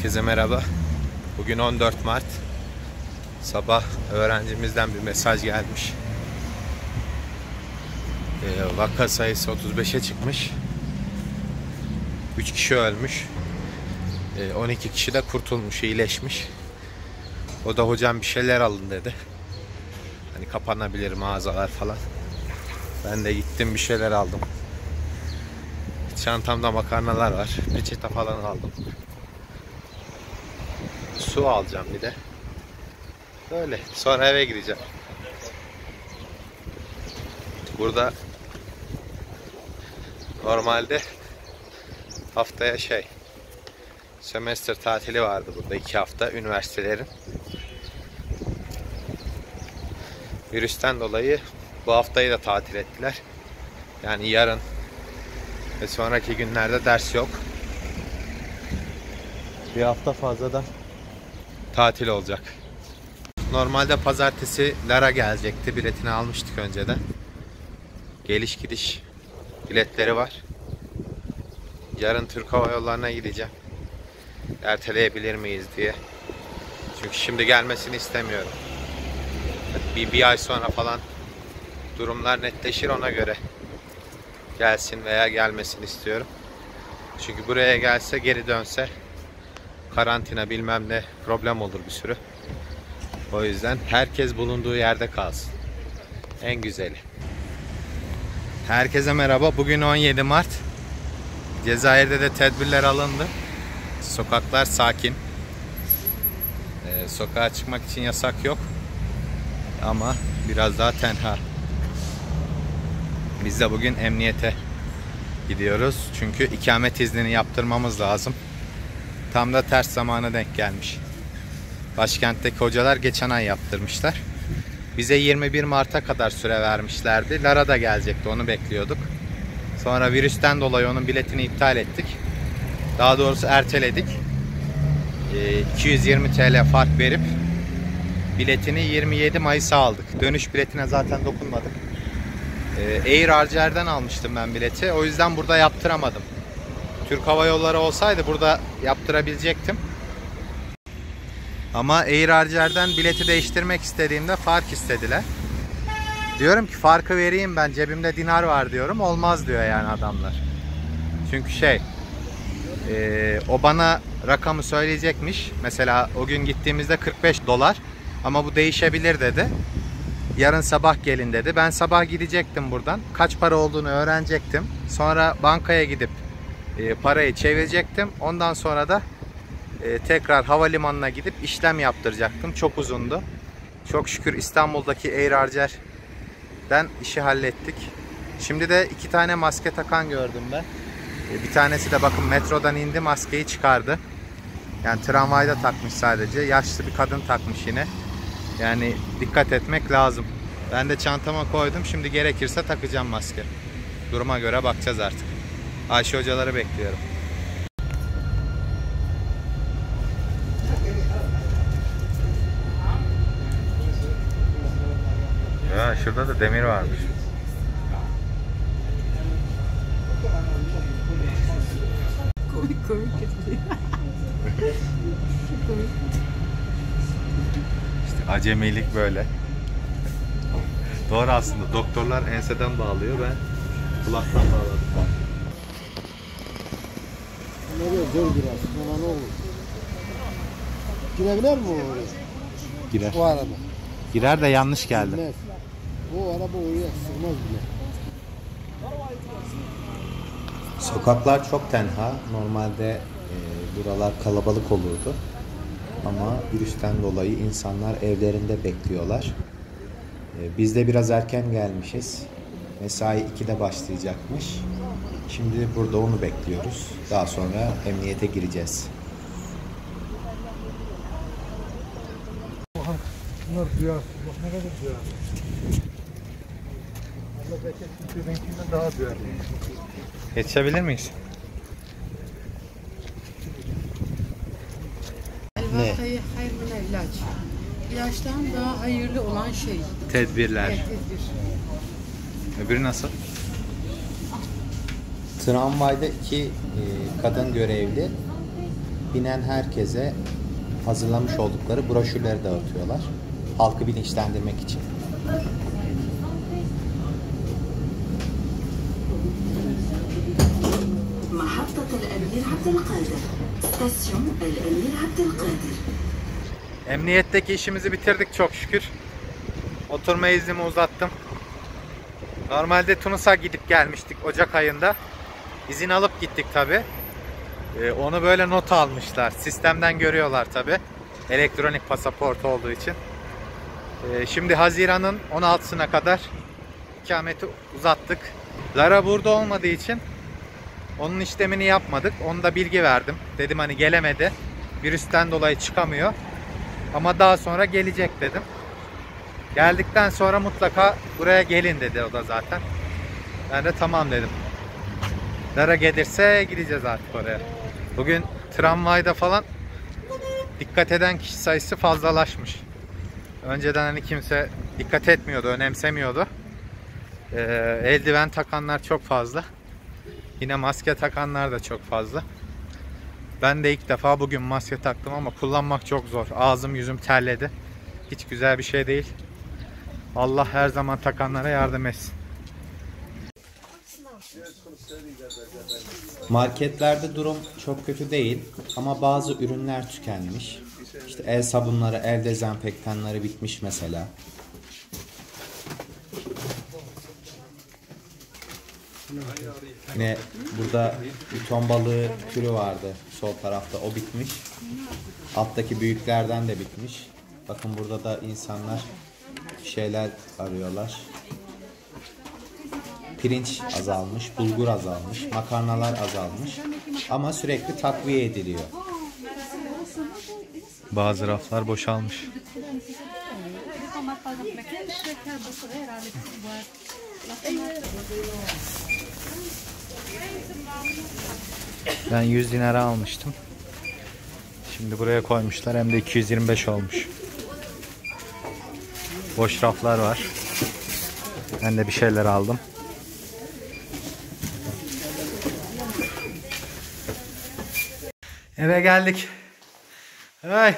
Herkese merhaba. Bugün 14 Mart. Sabah öğrencimizden bir mesaj gelmiş. Ee, vaka sayısı 35'e çıkmış. 3 kişi ölmüş. Ee, 12 kişi de kurtulmuş, iyileşmiş. O da hocam bir şeyler alın dedi. Hani kapanabilir mağazalar falan. Ben de gittim bir şeyler aldım. Çantamda makarnalar var. Peçete falan aldım. Su alacağım bir de. Böyle. Sonra eve gideceğim. Burada normalde haftaya şey semester tatili vardı burada iki hafta üniversitelerin. Virüsten dolayı bu haftayı da tatil ettiler. Yani yarın ve sonraki günlerde ders yok. Bir hafta fazladan tatil olacak. Normalde pazartesi Lara gelecekti. Biletini almıştık önceden. Geliş gidiş biletleri var. Yarın Türk Hava Yolları'na gideceğim. Erteleyebilir miyiz diye. Çünkü şimdi gelmesini istemiyorum. Bir, bir ay sonra falan durumlar netleşir ona göre gelsin veya gelmesin istiyorum. Çünkü buraya gelse geri dönse karantina bilmem ne problem olur bir sürü. O yüzden herkes bulunduğu yerde kalsın. En güzeli. Herkese merhaba. Bugün 17 Mart. Cezayir'de de tedbirler alındı. Sokaklar sakin. Ee, sokağa çıkmak için yasak yok. Ama biraz daha tenha. Biz de bugün emniyete gidiyoruz. Çünkü ikamet iznini yaptırmamız lazım. Tam da ters zamana denk gelmiş. Başkentteki hocalar geçen ay yaptırmışlar. Bize 21 Mart'a kadar süre vermişlerdi. Lara da gelecekti onu bekliyorduk. Sonra virüsten dolayı onun biletini iptal ettik. Daha doğrusu erteledik. 220 TL fark verip biletini 27 Mayıs'a aldık. Dönüş biletine zaten dokunmadık. Air Arcer'den almıştım ben bileti. O yüzden burada yaptıramadım. Türk Hava Yolları olsaydı burada yaptırabilecektim. Ama Air Arcer'den bileti değiştirmek istediğimde fark istediler. Diyorum ki farkı vereyim ben cebimde dinar var diyorum. Olmaz diyor yani adamlar. Çünkü şey e, o bana rakamı söyleyecekmiş. Mesela o gün gittiğimizde 45 dolar ama bu değişebilir dedi. Yarın sabah gelin dedi. Ben sabah gidecektim buradan. Kaç para olduğunu öğrenecektim. Sonra bankaya gidip e, parayı çevirecektim. Ondan sonra da e, tekrar havalimanına gidip işlem yaptıracaktım. Çok uzundu. Çok şükür İstanbul'daki Air Arcer'den işi hallettik. Şimdi de iki tane maske takan gördüm ben. E, bir tanesi de bakın metrodan indi maskeyi çıkardı. Yani tramvayda takmış sadece. Yaşlı bir kadın takmış yine. Yani dikkat etmek lazım. Ben de çantama koydum. Şimdi gerekirse takacağım maske. Duruma göre bakacağız artık. Ayşe hocaları bekliyorum. Ya şurada da demir varmış. Komik komik. İşte acemilik böyle. Doğru aslında. Doktorlar enseden bağlıyor. Ben kulaktan bağladım. Nereye zor biraz. Bana ne olur? Girebilir mi o oraya? Girer. O araba. Girer de yanlış geldi. Girmez. O araba oraya sığmaz bile. Sokaklar çok tenha. Normalde e, buralar kalabalık olurdu. Ama virüsten dolayı insanlar evlerinde bekliyorlar. E, biz de biraz erken gelmişiz. Mesai 2'de başlayacakmış. Şimdi burada onu bekliyoruz. Daha sonra emniyete gireceğiz. Bunlar duyar. Bak ne kadar duyar. Allah bereket benimkinden daha duyar. Geçebilir miyiz? Elva hayır, hayır min ilaç. İlaçtan daha hayırlı olan şey. Tedbirler. Evet, tedbir. Öbürü nasıl? Tramvayda iki e, kadın görevli binen herkese hazırlamış oldukları broşürleri dağıtıyorlar. Halkı bilinçlendirmek için. Emniyetteki işimizi bitirdik çok şükür. Oturma iznimi uzattım. Normalde Tunus'a gidip gelmiştik Ocak ayında. İzin alıp gittik tabi. onu böyle not almışlar. Sistemden görüyorlar tabi. Elektronik pasaport olduğu için. Ee, şimdi Haziran'ın 16'sına kadar ikameti uzattık. Lara burada olmadığı için onun işlemini yapmadık. Onu da bilgi verdim. Dedim hani gelemedi. Virüsten dolayı çıkamıyor. Ama daha sonra gelecek dedim. Geldikten sonra mutlaka buraya gelin dedi o da zaten. Ben de tamam dedim. Lara gelirse gideceğiz artık oraya. Bugün tramvayda falan dikkat eden kişi sayısı fazlalaşmış. Önceden hani kimse dikkat etmiyordu, önemsemiyordu. Ee, eldiven takanlar çok fazla. Yine maske takanlar da çok fazla. Ben de ilk defa bugün maske taktım ama kullanmak çok zor. Ağzım yüzüm terledi. Hiç güzel bir şey değil. Allah her zaman takanlara yardım etsin. Marketlerde durum çok kötü değil ama bazı ürünler tükenmiş. İşte el sabunları, el dezenfektanları bitmiş mesela. Yine burada bir ton balığı türü vardı sol tarafta o bitmiş. Alttaki büyüklerden de bitmiş. Bakın burada da insanlar şeyler arıyorlar. Pirinç azalmış, bulgur azalmış, makarnalar azalmış ama sürekli takviye ediliyor. Bazı raflar boşalmış. Ben 100 dinara almıştım. Şimdi buraya koymuşlar hem de 225 olmuş. Boş raflar var. Ben de bir şeyler aldım. Eve geldik. Ay.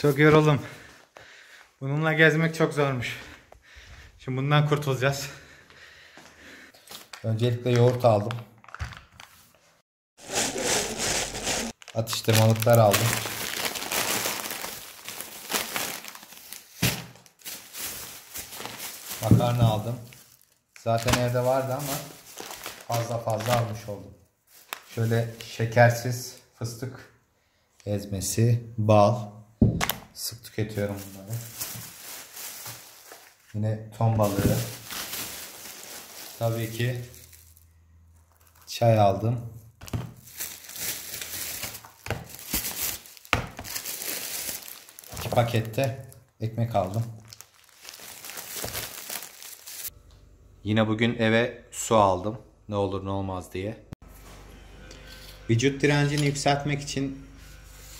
Çok yoruldum. Bununla gezmek çok zormuş. Şimdi bundan kurtulacağız. Öncelikle yoğurt aldım. Atıştırmalıklar aldım. Makarna aldım. Zaten evde vardı ama fazla fazla almış oldum. Şöyle şekersiz fıstık ezmesi, bal. Sık tüketiyorum bunları. Yine ton balığı. Tabii ki çay aldım. İki pakette ekmek aldım. Yine bugün eve su aldım. Ne olur ne olmaz diye. Vücut direncini yükseltmek için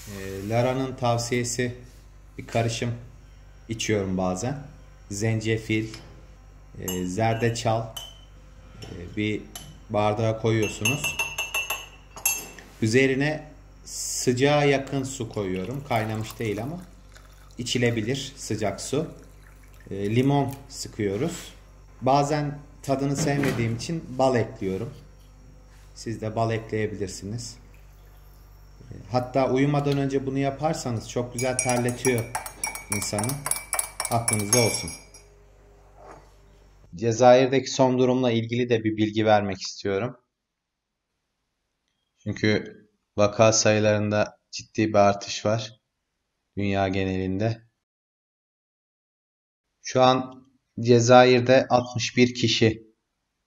e, Lara'nın tavsiyesi bir karışım içiyorum bazen. Zencefil, e, zerdeçal e, bir bardağa koyuyorsunuz. Üzerine sıcağa yakın su koyuyorum. Kaynamış değil ama içilebilir sıcak su. E, limon sıkıyoruz. Bazen tadını sevmediğim için bal ekliyorum. Siz de bal ekleyebilirsiniz. Hatta uyumadan önce bunu yaparsanız çok güzel terletiyor insanı. Aklınızda olsun. Cezayir'deki son durumla ilgili de bir bilgi vermek istiyorum. Çünkü vaka sayılarında ciddi bir artış var. Dünya genelinde. Şu an Cezayir'de 61 kişi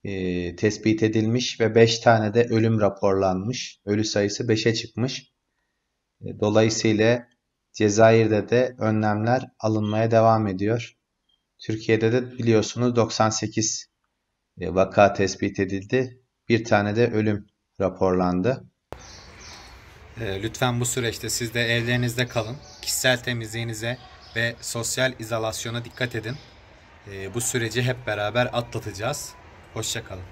e, tespit edilmiş ve 5 tane de ölüm raporlanmış. Ölü sayısı 5'e çıkmış. E, dolayısıyla Cezayir'de de önlemler alınmaya devam ediyor. Türkiye'de de biliyorsunuz 98 e, vaka tespit edildi. Bir tane de ölüm raporlandı. E, lütfen bu süreçte siz de evlerinizde kalın. Kişisel temizliğinize ve sosyal izolasyona dikkat edin. Bu süreci hep beraber atlatacağız. Hoşçakalın.